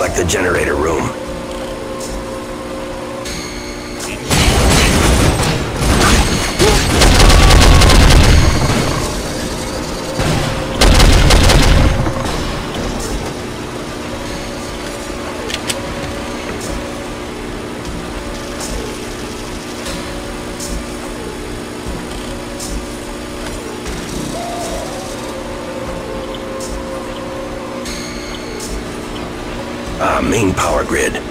Like the generator room. Main power grid.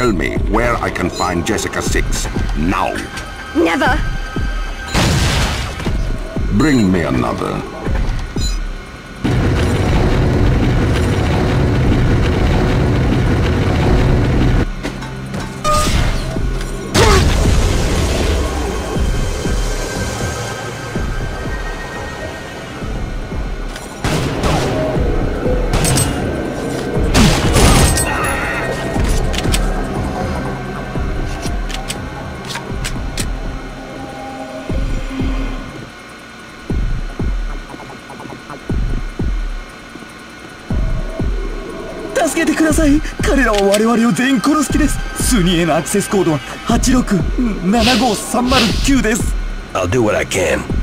Tell me where I can find Jessica 6. Now. Never! Bring me another. らは我々を全員殺す気ですスニーへのアクセスコードは867539です I'll do what I can.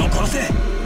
を殺せ。